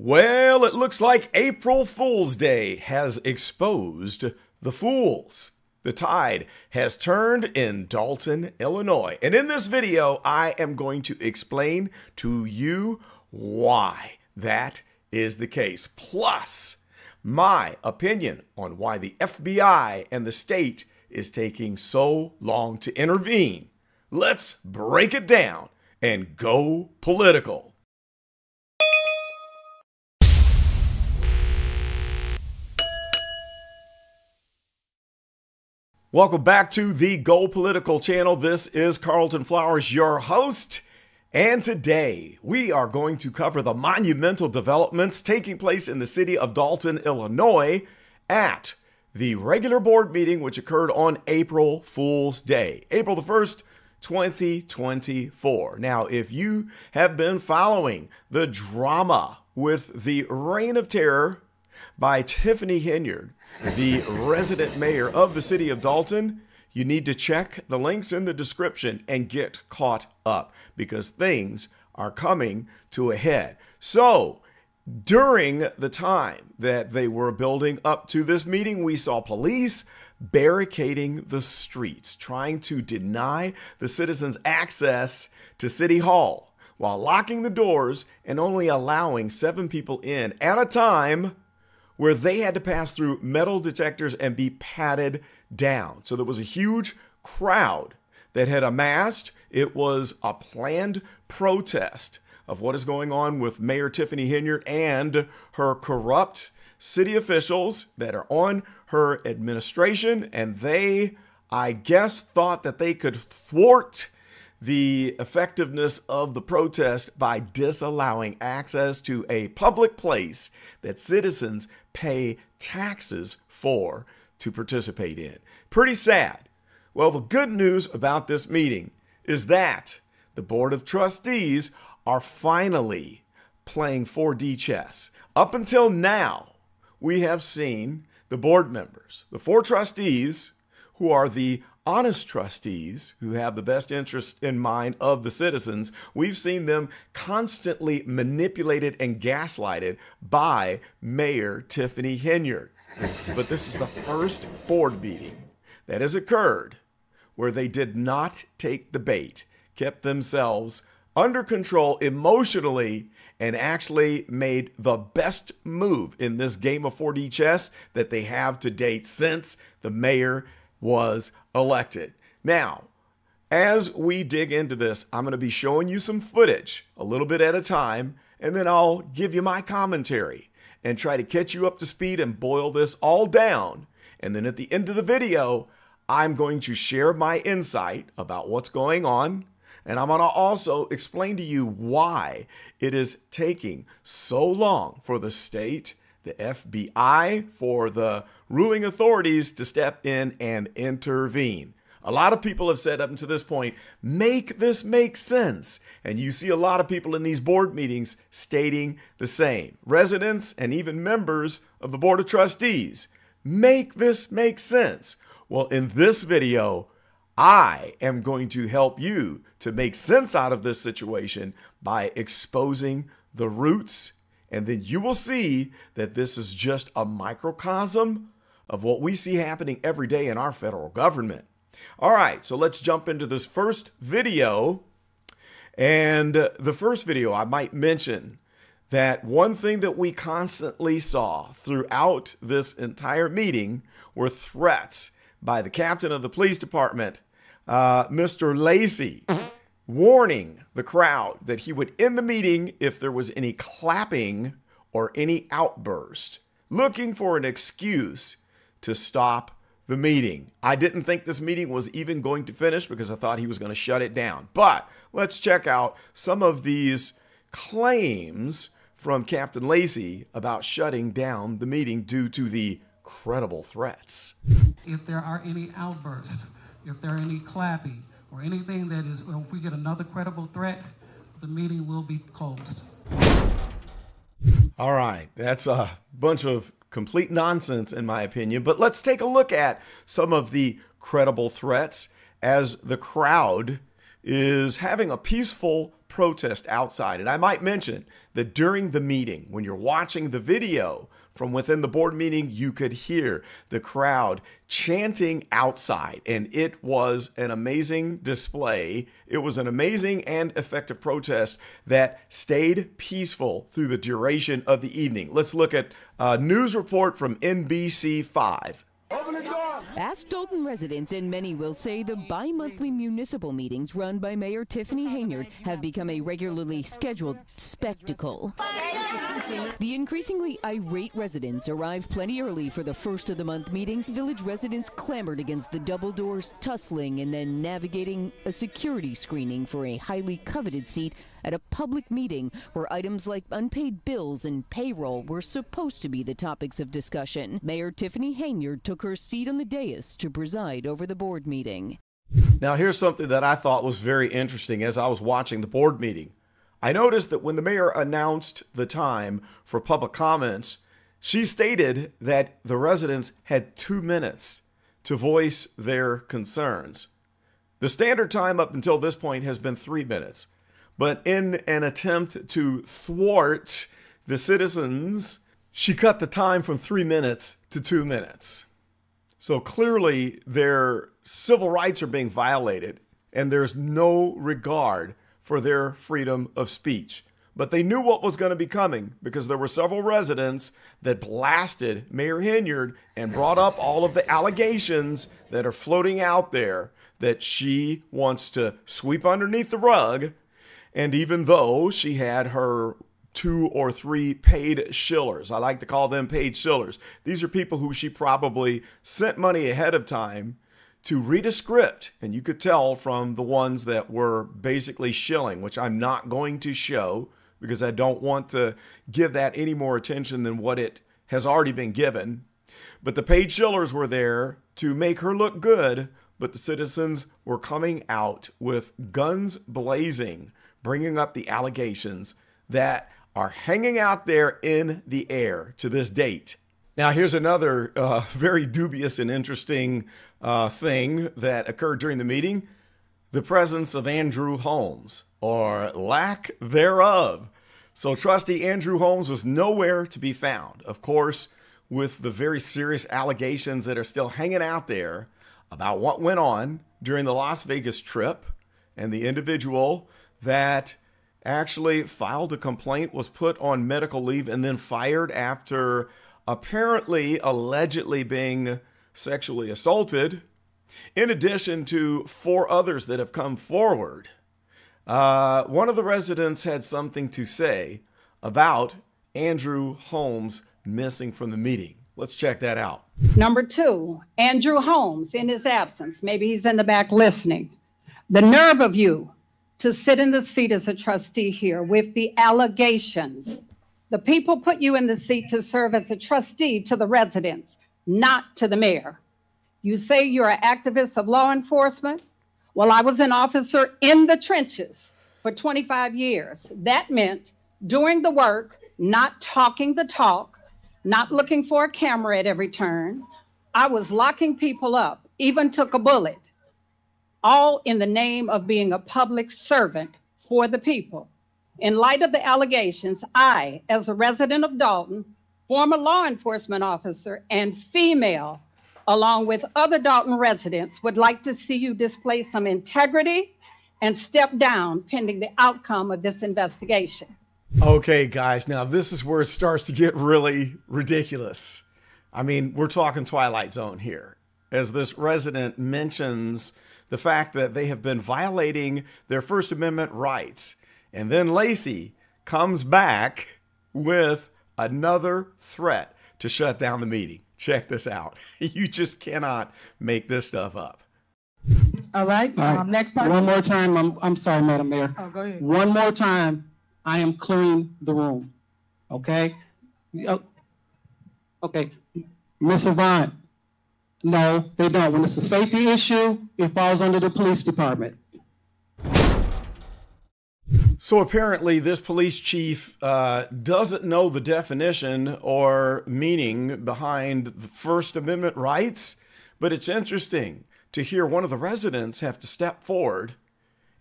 Well, it looks like April Fool's Day has exposed the fools. The tide has turned in Dolton, Illinois. And in this video, I am going to explain to you why that is the case. Plus, my opinion on why the FBI and the state is taking so long to intervene. Let's break it down and go political. Welcome back to the Go Political channel. This is Carlton Flowers, your host. And today we are going to cover the monumental developments taking place in the city of Dolton, Illinois at the regular board meeting, which occurred on April Fool's Day, April the 1st, 2024. Now, if you have been following the drama with the Reign of Terror by Tiffany Henyard, the resident mayor of the city of Dolton, you need to check the links in the description and get caught up because things are coming to a head. So, during the time that they were building up to this meeting, we saw police barricading the streets, trying to deny the citizens access to City Hall while locking the doors and only allowing seven people in at a time where they had to pass through metal detectors and be patted down. So there was a huge crowd that had amassed. It was a planned protest of what is going on with Mayor Tiffany Henyard and her corrupt city officials that are on her administration. And they, I guess, thought that they could thwart the effectiveness of the protest by disallowing access to a public place that citizens pay taxes for to participate in. Pretty sad. Well, the good news about this meeting is that the Board of Trustees are finally playing 4D chess. Up until now, we have seen the board members, the four trustees, who are the honest trustees who have the best interest in mind of the citizens, we've seen them constantly manipulated and gaslighted by Mayor Tiffany Henyard. But this is the first board meeting that has occurred where they did not take the bait, kept themselves under control emotionally, and actually made the best move in this game of 4D chess that they have to date since the mayor was elected. Now, as we dig into this, I'm going to be showing you some footage a little bit at a time, and then I'll give you my commentary and try to catch you up to speed and boil this all down. And then at the end of the video, I'm going to share my insight about what's going on. And I'm going to also explain to you why it is taking so long for the state the FBI, for the ruling authorities to step in and intervene. A lot of people have said up until this point, make this make sense. And you see a lot of people in these board meetings stating the same. Residents and even members of the Board of Trustees, make this make sense. Well, in this video, I am going to help you to make sense out of this situation by exposing the roots and then you will see that this is just a microcosm of what we see happening every day in our federal government. All right, so let's jump into this first video. And the first video, I might mention that one thing that we constantly saw throughout this entire meeting were threats by the captain of the police department, uh, Mr. Lacey warning the crowd that he would end the meeting if there was any clapping or any outburst, looking for an excuse to stop the meeting. I didn't think this meeting was even going to finish because I thought he was going to shut it down. But let's check out some of these claims from Captain Lacey about shutting down the meeting due to the credible threats. If there are any outbursts, if there are any clapping, or anything that is, if we get another credible threat, the meeting will be closed. All right, that's a bunch of complete nonsense, in my opinion. But let's take a look at some of the credible threats as the crowd is having a peaceful protest outside. And I might mention that during the meeting, when you're watching the video from within the board meeting, you could hear the crowd chanting outside. And it was an amazing display. It was an amazing and effective protest that stayed peaceful through the duration of the evening. Let's look at a news report from NBC5. Ask Dolton residents, and many will say the bi monthly municipal meetings run by Mayor Tiffany Henyard have become a regularly scheduled spectacle. The increasingly irate residents arrived plenty early for the first of the month meeting. Village residents clamored against the double doors, tussling, and then navigating a security screening for a highly coveted seat at a public meeting where items like unpaid bills and payroll were supposed to be the topics of discussion. Mayor Tiffany Henyard took her seat on the dais to preside over the board meeting. Now, here's something that I thought was very interesting as I was watching the board meeting. I noticed that when the mayor announced the time for public comments, she stated that the residents had two minutes to voice their concerns. The standard time up until this point has been three minutes. But in an attempt to thwart the citizens, she cut the time from three minutes to two minutes. So clearly, their civil rights are being violated, and there's no regard for their freedom of speech. But they knew what was going to be coming because there were several residents that blasted Mayor Henyard and brought up all of the allegations that are floating out there that she wants to sweep underneath the rug and even though she had her two or three paid shillers, I like to call them paid shillers, these are people who she probably sent money ahead of time to read a script. And you could tell from the ones that were basically shilling, which I'm not going to show because I don't want to give that any more attention than what it has already been given. But the paid shillers were there to make her look good, but the citizens were coming out with guns blazing bringing up the allegations that are hanging out there in the air to this date. Now, here's another uh, very dubious and interesting uh, thing that occurred during the meeting the presence of Andrew Holmes, or lack thereof. So, trustee Andrew Holmes was nowhere to be found. Of course, with the very serious allegations that are still hanging out there about what went on during the Las Vegas trip and the individual that actually filed a complaint, was put on medical leave, and then fired after apparently allegedly being sexually assaulted, in addition to four others that have come forward. Uh, one of the residents had something to say about Andrew Holmes missing from the meeting. Let's check that out. Number two, Andrew Holmes in his absence. Maybe he's in the back listening. The nerve of you to sit in the seat as a trustee here with the allegations. The people put you in the seat to serve as a trustee to the residents, not to the mayor. You say you're an activist of law enforcement. Well, I was an officer in the trenches for 25 years. That meant doing the work, not talking the talk, not looking for a camera at every turn. I was locking people up, even took a bullet all in the name of being a public servant for the people. In light of the allegations, I, as a resident of Dolton, former law enforcement officer, and female, along with other Dolton residents, would like to see you display some integrity and step down pending the outcome of this investigation. Okay, guys, now this is where it starts to get really ridiculous. I mean, we're talking Twilight Zone here. As this resident mentions the fact that they have been violating their First Amendment rights. And then Lacey comes back with another threat to shut down the meeting. Check this out. You just cannot make this stuff up. All right. All right. Um, next part. One more time. I'm, I'm sorry, Madam Mayor. Oh, go ahead. One more time. I am clearing the room. Okay. Oh, okay. Ms. Avant, no, they don't. When it's a safety issue, it falls under the police department. So apparently, this police chief uh, doesn't know the definition or meaning behind the First Amendment rights. But it's interesting to hear one of the residents have to step forward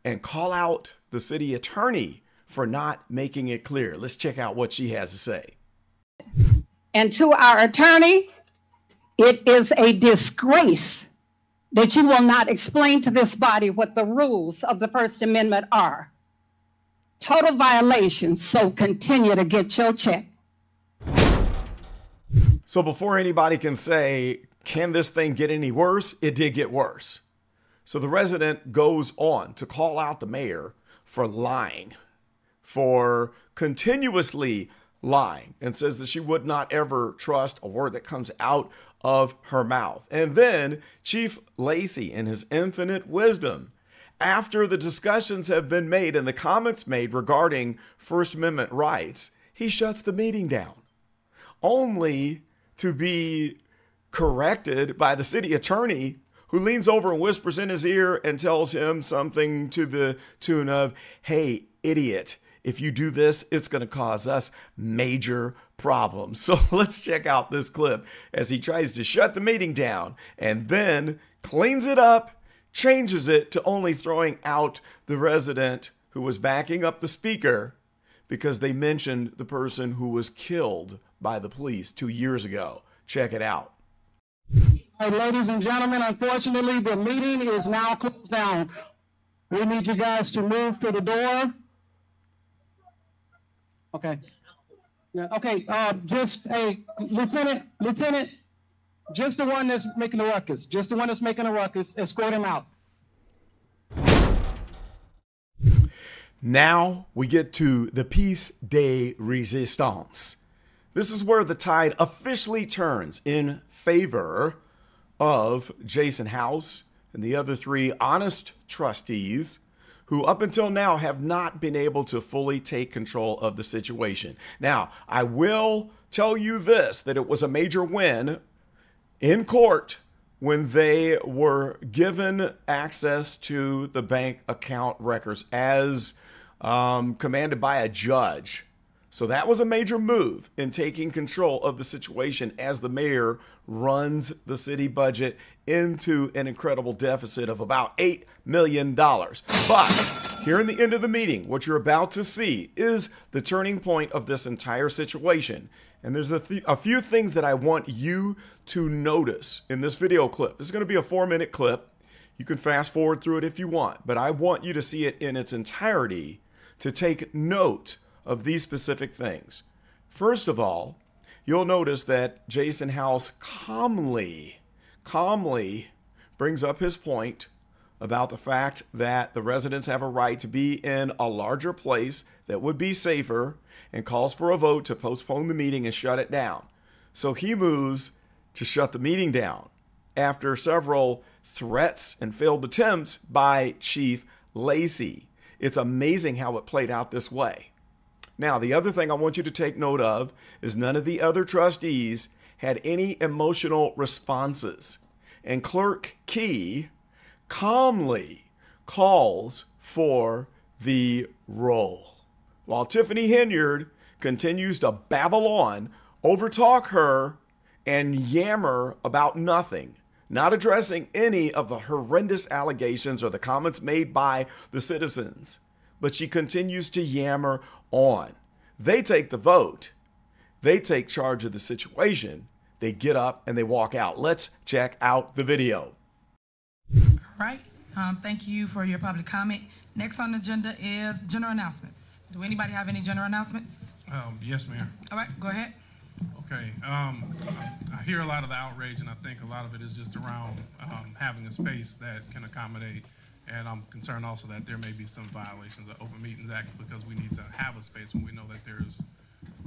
and call out the city attorney for not making it clear. Let's check out what she has to say. And to our attorney, it is a disgrace that you will not explain to this body what the rules of the First Amendment are. Total violation, so continue to get your check. So before anybody can say, can this thing get any worse? It did get worse. So the resident goes on to call out the mayor for lying, for continuously lying, and says that she would not ever trust a word that comes out of her mouth. And then Chief Lacey, in his infinite wisdom, after the discussions have been made and the comments made regarding First Amendment rights, he shuts the meeting down, only to be corrected by the city attorney who leans over and whispers in his ear and tells him something to the tune of, Hey, idiot, if you do this, it's going to cause us major problems. So let's check out this clip as he tries to shut the meeting down and then cleans it up, changes it to only throwing out the resident who was backing up the speaker because they mentioned the person who was killed by the police two years ago. Check it out. Ladies and gentlemen, unfortunately, the meeting is now closed down. We need you guys to move to the door. Okay. Yeah, okay, uh, just, hey, Lieutenant, Lieutenant, just the one that's making the ruckus, just the one that's making the ruckus, escort him out. Now we get to the piece de resistance. This is where the tide officially turns in favor of Jason House and the other three honest trustees who up until now have not been able to fully take control of the situation. Now, I will tell you this that it was a major win in court when they were given access to the bank account records as um, commanded by a judge. So that was a major move in taking control of the situation as the mayor runs the city budget into an incredible deficit of about $8 million. But here in the end of the meeting, what you're about to see is the turning point of this entire situation. And there's a, th- a few things that I want you to notice in this video clip. This is going to be a four minute clip. You can fast forward through it if you want, but I want you to see it in its entirety to take note of these specific things. First of all, you'll notice that Jason House calmly, calmly brings up his point about the fact that the residents have a right to be in a larger place that would be safer and calls for a vote to postpone the meeting and shut it down. So he moves to shut the meeting down after several threats and failed attempts by Chief Lacey. It's amazing how it played out this way. Now, the other thing I want you to take note of is none of the other trustees had any emotional responses. And Clerk Key calmly calls for the roll. While Tiffany Henyard continues to babble on, overtalk her, and yammer about nothing, not addressing any of the horrendous allegations or the comments made by the citizens. But she continues to yammer on. They take the vote, they take charge of the situation, they get up and they walk out. Let's check out the video. All right. Um, thank you for your public comment. Next on the agenda is general announcements. Do anybody have any general announcements? Um, yes, Mayor. All right, go ahead. Okay. Um, I, I hear a lot of the outrage, and I think a lot of it is just around um, having a space that can accommodate. And I'm concerned also that there may be some violations of Open Meetings Act because we need to have a space when we know that there's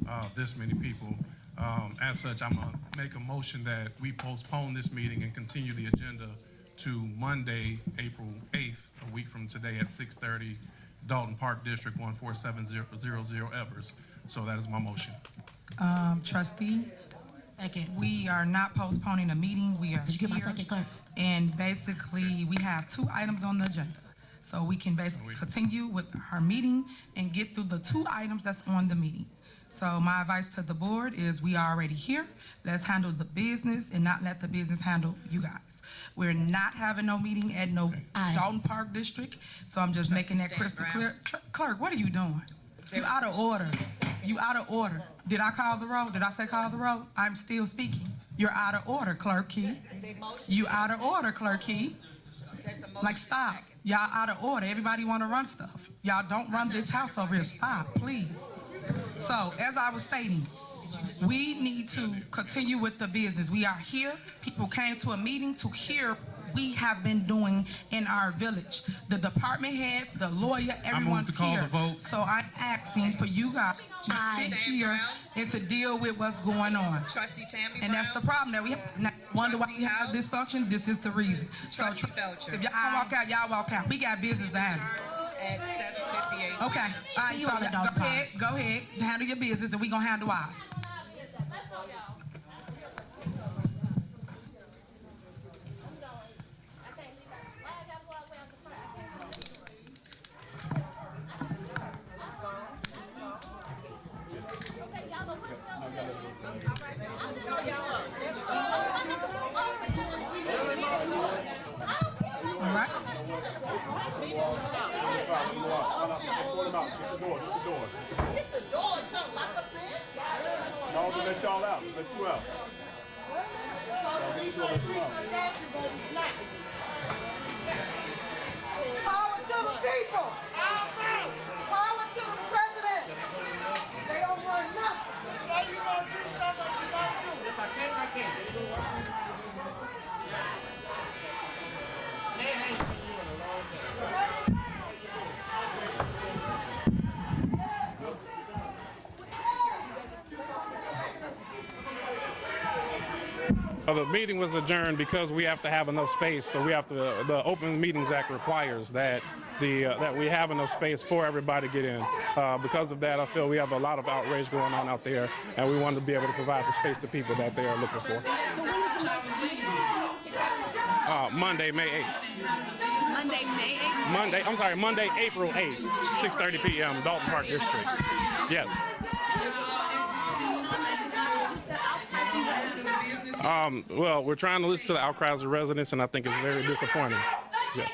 uh, this many people. Um, as such, I'm gonna make a motion that we postpone this meeting and continue the agenda to Monday, April 8th, a week from today at 6:30, Dolton Park District 14700 Evers. So that is my motion. Um, trustee, Second. we are not postponing a meeting. We are Did you get my here. second, clerk? And basically, we have two items on the agenda. So we can basically continue with our meeting and get through the two items that's on the meeting. So my advice to the board is we are already here. Let's handle the business and not let the business handle you guys. We're not having no meeting at no Dolton Park District, so I'm just making that crystal clear. Cl- Clerk, what are you doing? You out of order. You out of order. Did I call the roll? Did I say call the roll? I'm still speaking. You're out of order, Clerk Key. You out of order, Clerk Key. Like, stop. Y'all out of order. Everybody want to run stuff. Y'all don't run this house over here. Stop, please. So, as I was stating, we need to continue with the business. We are here. People came to a meeting to hear we have been doing in our village. The department heads, the lawyer, everyone's to call here. the vote. So I'm asking for you guys to sit here and to deal with what's going on. Trustee Tammy And that's the problem that we have. Now, Wonder why we have dysfunction? This is the reason. So Trustee tr- Belcher. if y'all walk out, y'all walk out. We got business to handle. At seven fifty-eight. Okay. All right. So go ahead. Go ahead. Handle your business, and we gonna handle ours. The meeting was adjourned because we have to have enough space. So we have to. The Open Meetings Act requires that the uh, that we have enough space for everybody to get in. Uh, because of that, I feel we have a lot of outrage going on out there, and we want to be able to provide the space to people that they are looking for. Uh, Monday, May 8th. Monday, May 8th. Monday, I'm sorry, Monday, April 8th, 6:30 p.m. Dolton Park District. Yes. Um, well, we're trying to listen to the outcries of residents, and I think it's very disappointing. Yes.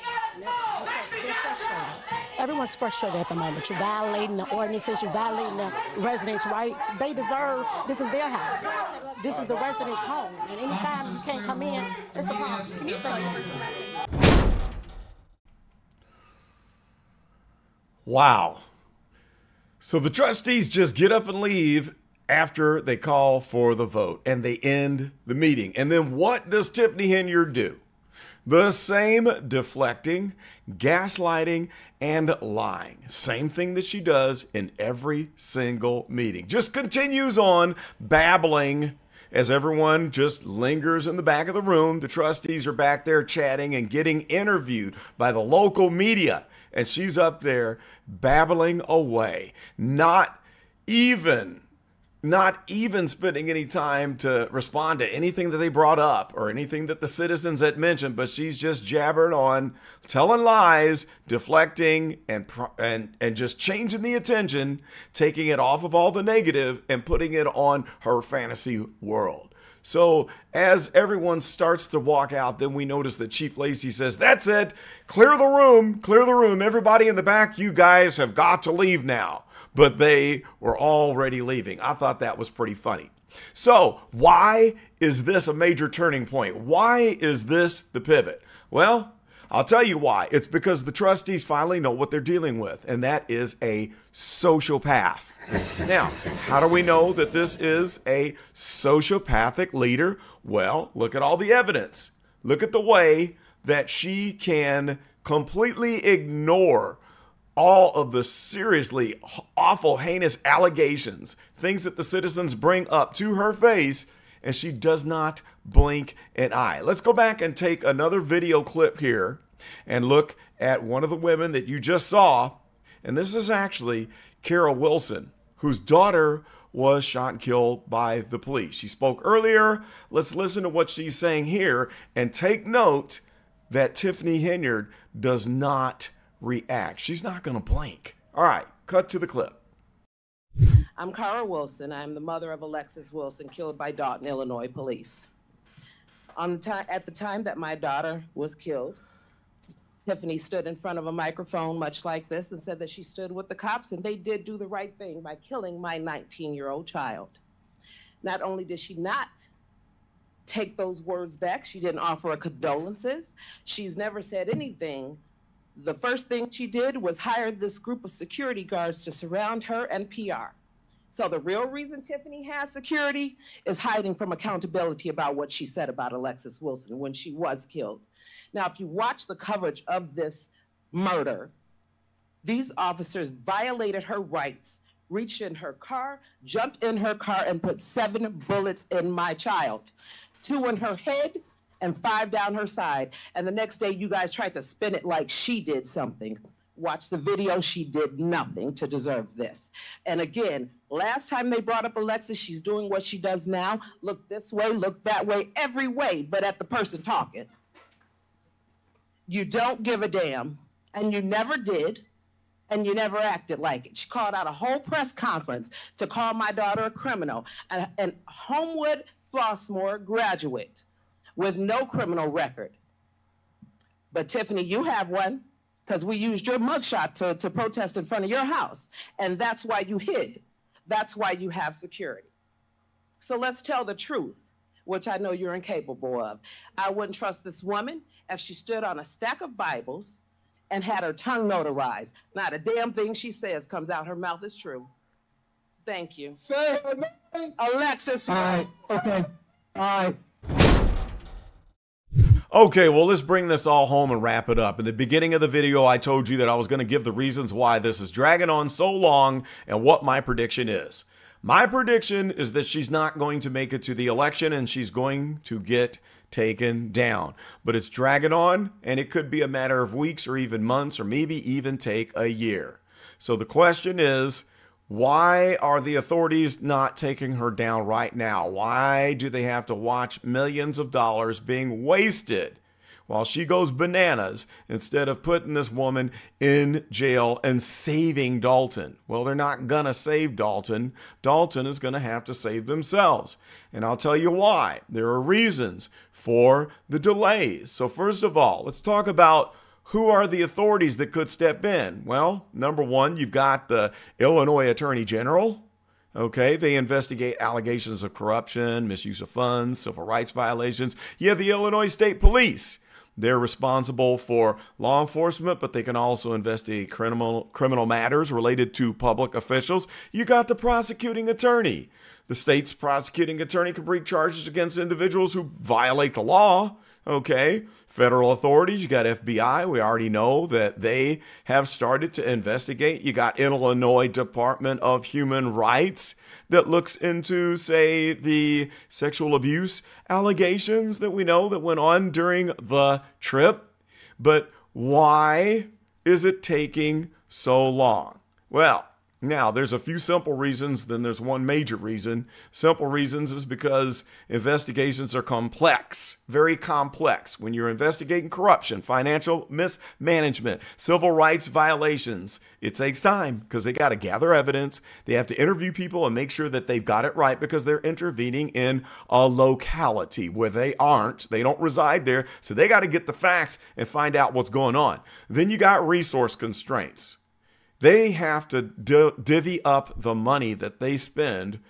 Everyone's frustrated at the moment. You're violating the ordinances, you're violating the residents' rights. They deserve, this is their house. This is the residents' home. And anytime you can't come in, it's a problem. Can you say Wow. So the trustees just get up and leave after they call for the vote and they end the meeting. And then what does Tiffany Henyard do? The same deflecting, gaslighting, and lying. Same thing that she does in every single meeting. Just continues on babbling as everyone just lingers in the back of the room. The trustees are back there chatting and getting interviewed by the local media. And she's up there babbling away, not even not even spending any time to respond to anything that they brought up or anything that the citizens had mentioned, but she's just jabbering on, telling lies, deflecting, and and and just changing the attention, taking it off of all the negative and putting it on her fantasy world. So as everyone starts to walk out, then we notice that Chief Lacey says, "That's it. Clear the room. Clear the room. Everybody in the back, you guys have got to leave now." But they were already leaving. I thought that was pretty funny. So, why is this a major turning point? Why is this the pivot? Well, I'll tell you why. It's because the trustees finally know what they're dealing with, and that is a sociopath. Now, how do we know that this is a sociopathic leader? Well, look at all the evidence. Look at the way that she can completely ignore all of the seriously awful, heinous allegations, things that the citizens bring up to her face, and she does not blink an eye. Let's go back and take another video clip here and look at one of the women that you just saw. And this is actually Carol Wilson, whose daughter was shot and killed by the police. She spoke earlier. Let's listen to what she's saying here and take note that Tiffany Henyard does not react. She's not going to blink. All right, cut to the clip. I'm Cara Wilson. I'm the mother of Alexis Wilson, killed by Dolton, Illinois police. On the at the time that my daughter was killed, Tiffany stood in front of a microphone, much like this, and said that she stood with the cops, and they did do the right thing by killing my 19 year old child. Not only did she not take those words back, she didn't offer a condolences, she's never said anything. The first thing she did was hire this group of security guards to surround her and PR. So the real reason Tiffany has security is hiding from accountability about what she said about Alexis Wilson when she was killed. Now, if you watch the coverage of this murder, these officers violated her rights, reached in her car, jumped in her car, and put seven bullets in my child two in her head and five down her side. And the next day, you guys tried to spin it like she did something. Watch the video. She did nothing to deserve this. And again, last time they brought up Alexis, she's doing what she does now. Look this way, look that way, every way, but at the person talking. You don't give a damn, and you never did, and you never acted like it. She called out a whole press conference to call my daughter a criminal, and, and Homewood Flossmoor graduate with no criminal record. But Tiffany, you have one because we used your mugshot to, to protest in front of your house. And that's why you hid. That's why you have security. So let's tell the truth, which I know you're incapable of. I wouldn't trust this woman if she stood on a stack of Bibles and had her tongue notarized. Not a damn thing she says comes out her mouth is true. Thank you. Say her name. Alexis. All right. Okay. All right. Okay, well, let's bring this all home and wrap it up. In the beginning of the video, I told you that I was going to give the reasons why this is dragging on so long and what my prediction is. My prediction is that she's not going to make it to the election and she's going to get taken down. But it's dragging on, and it could be a matter of weeks or even months or maybe even take a year. So the question is why are the authorities not taking her down right now? Why do they have to watch millions of dollars being wasted while she goes bananas instead of putting this woman in jail and saving Dolton? Well, they're not going to save Dolton. Dolton is going to have to save themselves. And I'll tell you why. There are reasons for the delays. So, first of all, let's talk about who are the authorities that could step in? Well, number one, you've got the Illinois Attorney General. Okay, they investigate allegations of corruption, misuse of funds, civil rights violations. You have the Illinois State Police. They're responsible for law enforcement, but they can also investigate criminal criminal matters related to public officials. You got the prosecuting attorney. The state's prosecuting attorney can bring charges against individuals who violate the law. Okay. Federal authorities, you got FBI. We already know that they have started to investigate. You got Illinois Department of Human Rights that looks into, say, the sexual abuse allegations that we know that went on during the trip. But why is it taking so long? Well, now, there's a few simple reasons, then there's one major reason. Simple reasons is because investigations are complex, very complex. When you're investigating corruption, financial mismanagement, civil rights violations, it takes time because they got to gather evidence. They have to interview people and make sure that they've got it right because they're intervening in a locality where they aren't. They don't reside there. So they got to get the facts and find out what's going on. Then you got resource constraints. They have to divvy up the money that they spend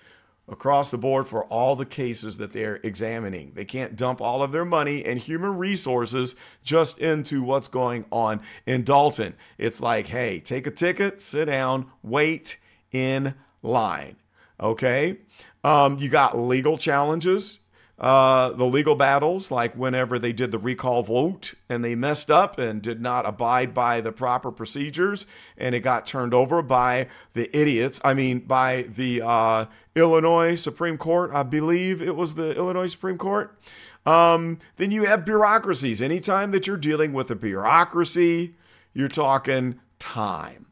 across the board for all the cases that they're examining. They can't dump all of their money and human resources just into what's going on in Dolton. It's like, hey, take a ticket, sit down, wait in line. Okay? Um, you got legal challenges uh, the legal battles, like whenever they did the recall vote and they messed up and did not abide by the proper procedures, and it got turned over by the idiots. I mean, by the uh, Illinois Supreme Court. I believe it was the Illinois Supreme Court. Um, then you have bureaucracies. Anytime that you're dealing with a bureaucracy, you're talking time.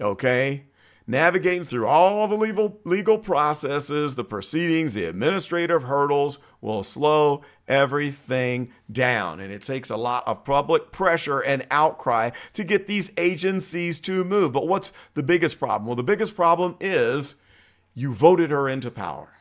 Okay? Navigating through all the legal, legal processes, the proceedings, the administrative hurdles will slow everything down. And it takes a lot of public pressure and outcry to get these agencies to move. But what's the biggest problem? Well, the biggest problem is you voted her into power.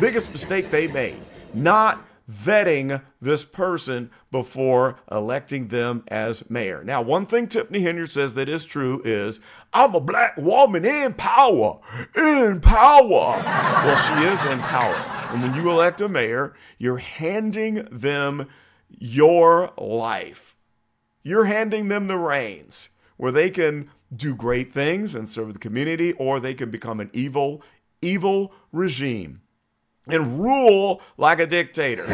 Biggest mistake they made, not vetting this person before electing them as mayor. Now, one thing Tiffany Henyard says that is true is, I'm a black woman in power, in power. well, she is in power. And when you elect a mayor, you're handing them your life. You're handing them the reins where they can do great things and serve the community, or they can become an evil, evil regime and rule like a dictator.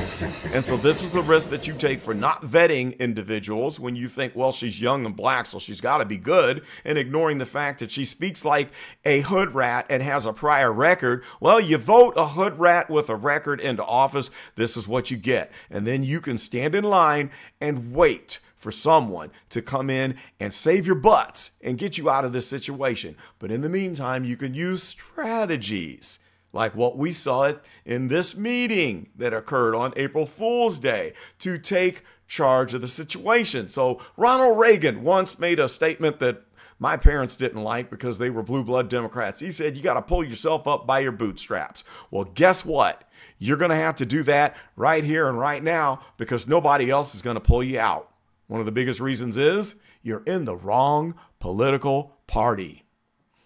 And so this is the risk that you take for not vetting individuals when you think, well, she's young and black, so she's got to be good, and ignoring the fact that she speaks like a hood rat and has a prior record. Well, you vote a hood rat with a record into office, this is what you get. And then you can stand in line and wait for someone to come in and save your butts and get you out of this situation. But in the meantime, you can use strategies like what we saw it in this meeting that occurred on April Fool's Day to take charge of the situation. So Ronald Reagan once made a statement that my parents didn't like because they were blue blood Democrats. He said, You got to pull yourself up by your bootstraps. Well, guess what? You're going to have to do that right here and right now because nobody else is going to pull you out. One of the biggest reasons is you're in the wrong political party.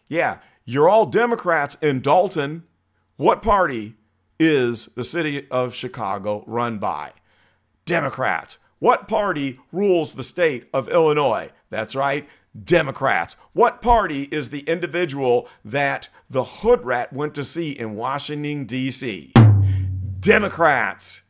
Yeah, you're all Democrats in Dolton what party is the city of Chicago run by? Democrats. What party rules the state of Illinois? That's right, Democrats. What party is the individual that the hood rat went to see in Washington, D.C.? Democrats.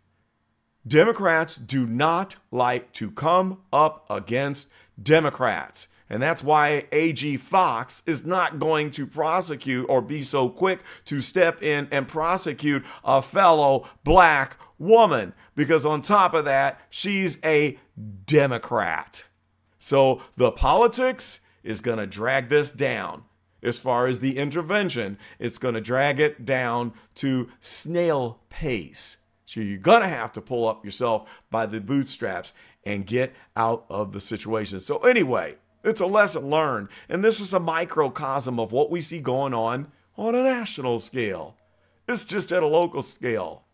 Democrats do not like to come up against Democrats. And that's why AG Foxx is not going to prosecute or be so quick to step in and prosecute a fellow black woman. Because on top of that, she's a Democrat. So the politics is going to drag this down. As far as the intervention, it's going to drag it down to snail pace. So you're going to have to pull up yourself by the bootstraps and get out of the situation. So, anyway, it's a lesson learned. And this is a microcosm of what we see going on on a national scale. It's just at a local scale.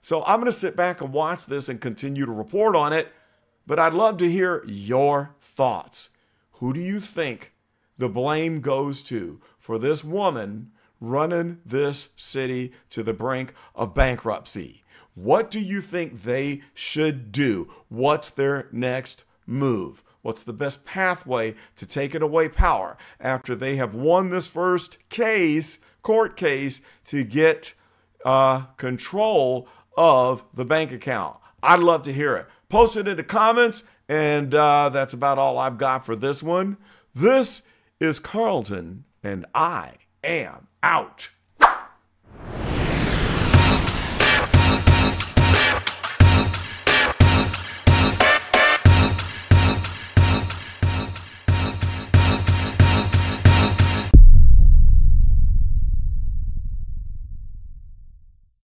So I'm going to sit back and watch this and continue to report on it. But I'd love to hear your thoughts. Who do you think the blame goes to for this woman running this city to the brink of bankruptcy? What do you think they should do? What's their next move? What's the best pathway to taking away power after they have won this first case, court case, to get uh, control of the bank account? I'd love to hear it. Post it in the comments, and uh, that's about all I've got for this one. This is Carlton, and I am out.